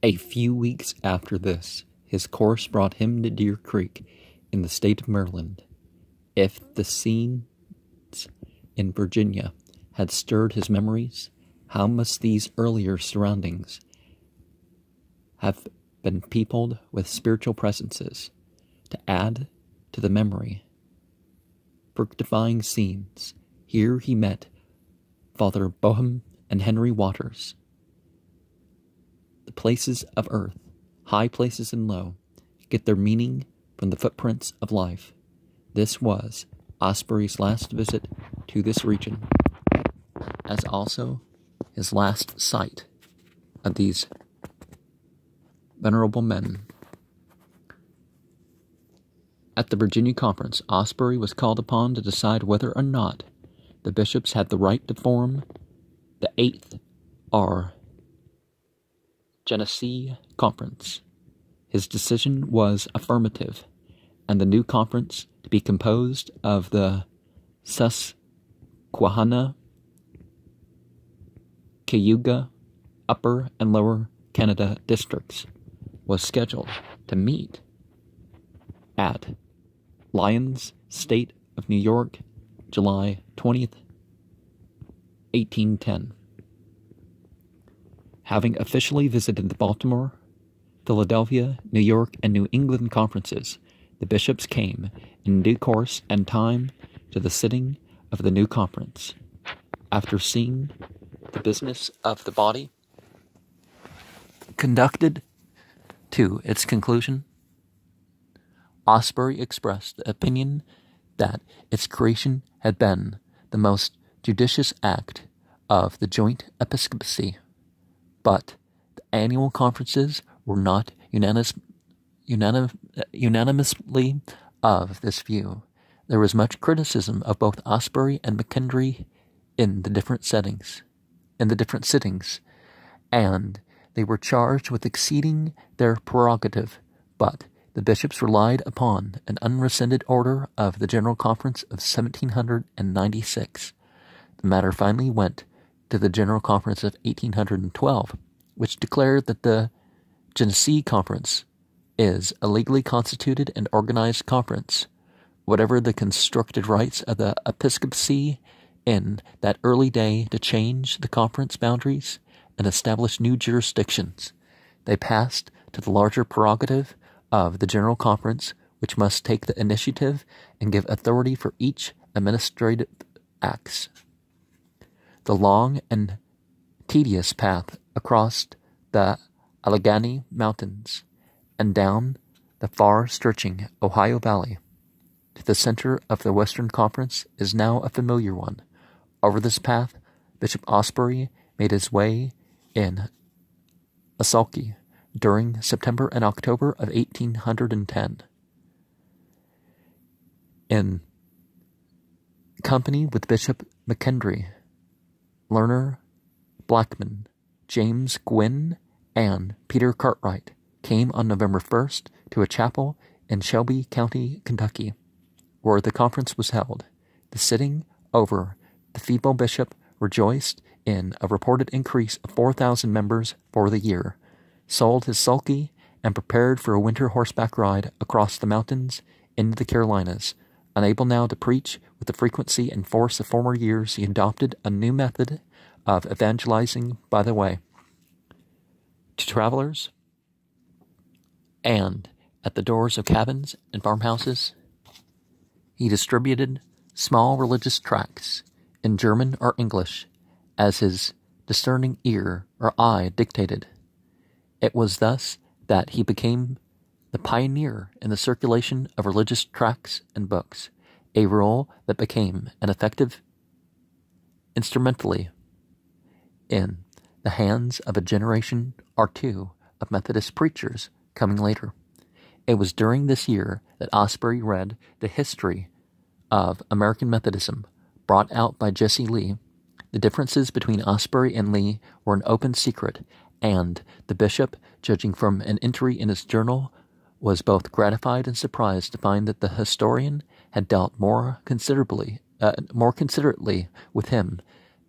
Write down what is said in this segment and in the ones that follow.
A few weeks after this, his course brought him to Deer Creek in the state of Maryland. If the scenes in Virginia had stirred his memories, how must these earlier surroundings have been peopled with spiritual presences to add to the memory? Fructifying scenes. Here he met Father Boham and Henry Waters. The places of earth, high places and low, get their meaning from the footprints of life. This was Asbury's last visit to this region, as also his last sight of these venerable men. At the Virginia Conference, Asbury was called upon to decide whether or not the bishops had the right to form the Eighth R. Genesee Conference. His decision was affirmative, and the new conference to be composed of the Susquehanna, Cayuga, Upper and Lower Canada districts was scheduled to meet at Lyons, State of New York, July 20th, 1810. Having officially visited the Baltimore, Philadelphia, New York, and New England conferences, the bishops came in due course and time to the sitting of the new conference. After seeing the business of the body conducted to its conclusion, Asbury expressed the opinion that its creation had been the most judicious act of the joint episcopacy, but the annual conferences were not unanimous, unanim, unanimously of this view. There was much criticism of both Asbury and McKendree in the different settings, in the different sittings, and they were charged with exceeding their prerogative, but the bishops relied upon an unrescinded order of the General Conference of 1796. The matter finally went to the General Conference of 1812, which declared that the Genesee Conference is a legally constituted and organized conference, whatever the constructed rights of the episcopacy in that early day to change the conference boundaries and establish new jurisdictions. They passed to the larger prerogative of the General Conference, which must take the initiative and give authority for each administrative acts. The long and tedious path across the Allegheny Mountains and down the far stretching Ohio Valley to the center of the Western Conference is now a familiar one. Over this path, Bishop Asbury made his way in a sulky during September and October of 1810. In company with Bishop McKendree, Learner Blackman, James Gwin, and Peter Cartwright came on November 1st to a chapel in Shelby County, Kentucky, where the conference was held. The sitting over the feeble bishop rejoiced in a reported increase of 4,000 members for the year, sold his sulky, and prepared for a winter horseback ride across the mountains into the Carolinas. Unable now to preach with the frequency and force of former years, he adopted a new method of evangelizing by the way. To travelers and at the doors of cabins and farmhouses, he distributed small religious tracts in German or English as his discerning ear or eye dictated. It was thus that he became the pioneer in the circulation of religious tracts and books, a role that became an effective instrumentally in the hands of a generation or two of Methodist preachers coming later. It was during this year that Asbury read the history of American Methodism brought out by Jesse Lee the differences between Asbury and Lee were an open secret, and the bishop, judging from an entry in his journal, was both gratified and surprised to find that the historian had dealt more considerably, uh, more considerately with him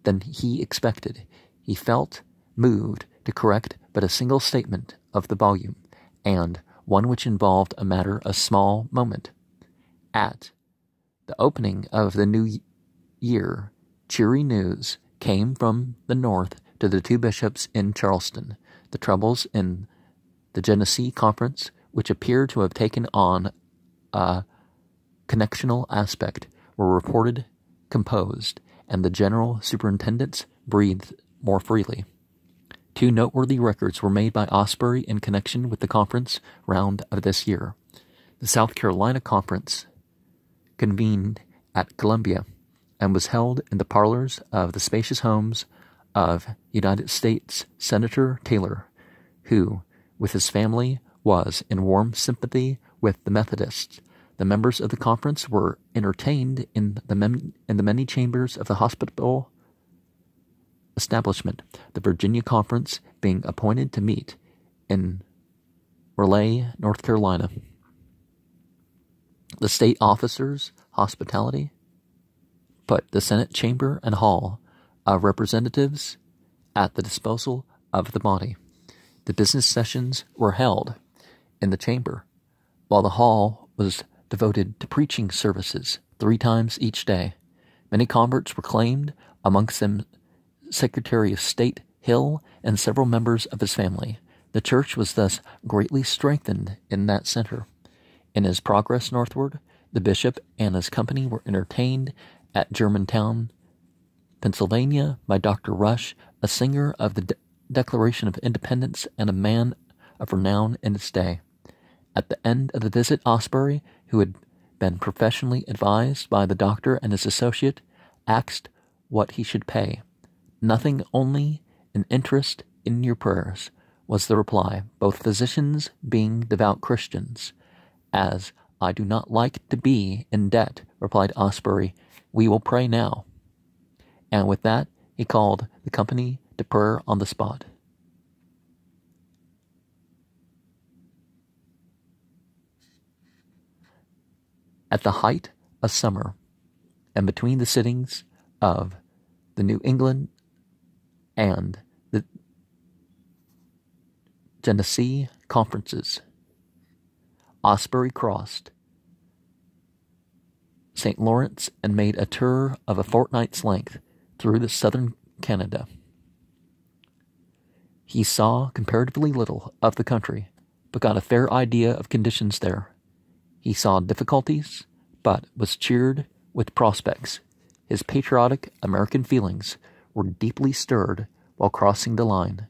than he expected. He felt moved to correct but a single statement of the volume, and one which involved a matter of small moment. At the opening of the new year, cheery news came from the north to the two bishops in Charleston. The troubles in the Genesee Conference, which appeared to have taken on a connectional aspect, were reported composed, and the general superintendents breathed more freely. Two noteworthy records were made by Asbury in connection with the conference round of this year. The South Carolina Conference convened at Columbia and was held in the parlors of the spacious homes of United States Senator Taylor, who, with his family, was in warm sympathy with the Methodists. The members of the conference were entertained in the, in the many chambers of the hospitable establishment, the Virginia Conference being appointed to meet in Raleigh, North Carolina. The state officers' hospitality put the Senate chamber and hall of representatives at the disposal of the body. The business sessions were held in the chamber, while the hall was devoted to preaching services three times each day. Many converts were claimed, amongst them Secretary of State Hill and several members of his family. The church was thus greatly strengthened in that center. In his progress northward, the bishop and his company were entertained at Germantown, Pennsylvania, by Dr. Rush, a singer of the De- Declaration of Independence and a man of renown in its day. At the end of the visit, Asbury, who had been professionally advised by the doctor and his associate, asked what he should pay. Nothing only an interest in your prayers, was the reply, both physicians being devout Christians. As I do not like to be in debt, replied Asbury, we will pray now. And with that, he called the company to prayer on the spot. At the height of summer, and between the sittings of the New England and the Genesee conferences, Asbury crossed St. Lawrence and made a tour of a fortnight's length through the southern Canada. He saw comparatively little of the country, but got a fair idea of conditions there. He saw difficulties, but was cheered with prospects. His patriotic American feelings were deeply stirred while crossing the line.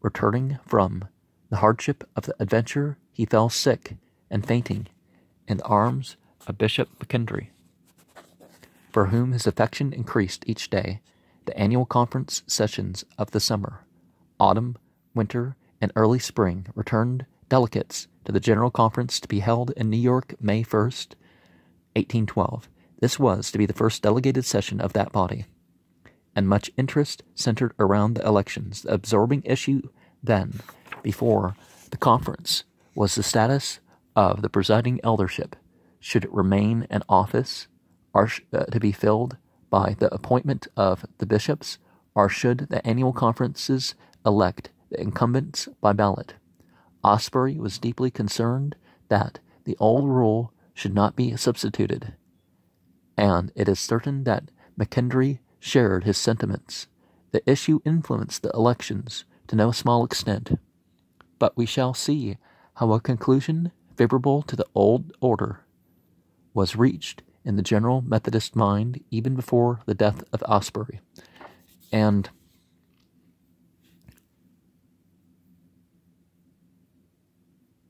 Returning from the hardship of the adventure, he fell sick and fainting in the arms of Bishop McKendree for whom his affection increased each day, the annual conference sessions of the summer, autumn, winter, and early spring returned delegates to the General Conference to be held in New York May 1st, 1812. This was to be the first delegated session of that body, and much interest centered around the elections. The absorbing issue then, before the conference, was the status of the presiding eldership. Should it remain an office uh, to be filled by the appointment of the bishops, or should the annual conferences elect the incumbents by ballot? Asbury was deeply concerned that the old rule should not be substituted, and it is certain that McKendree shared his sentiments. The issue influenced the elections to no small extent, but we shall see how a conclusion favorable to the old order was reached in the general Methodist mind even before the death of Asbury. And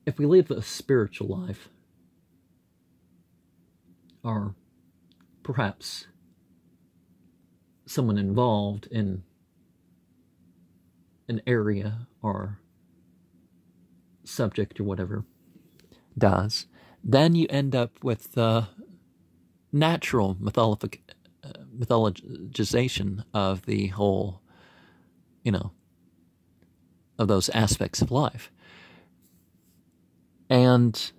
if we live a spiritual life, or perhaps someone involved in an area or subject or whatever does, then you end up with uh, natural uh, mythologization of the whole, you know, of those aspects of life. And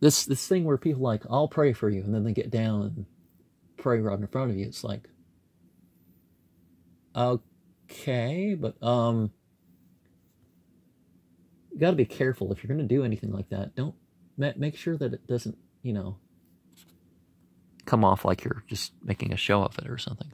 this this thing where people like, I'll pray for you, and then they get down and right in front of you. It's like, okay, but um, you got to be careful if you're going to do anything like that. Don't make sure that it doesn't, you know, come off like you're just making a show of it or something.